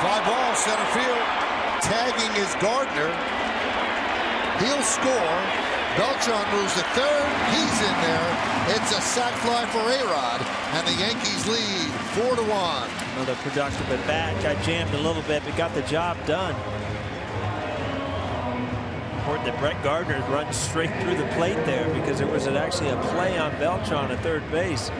Fly ball center field. Tagging is Gardner. He'll score. Beltran moves to third. He's in there. It's a sac fly for A-Rod, and the Yankees lead four to one. Another productive at bat. Got jammed a little bit, but got the job done. Important that Brett Gardner runs straight through the plate there because it was actually a play on Beltran at third base.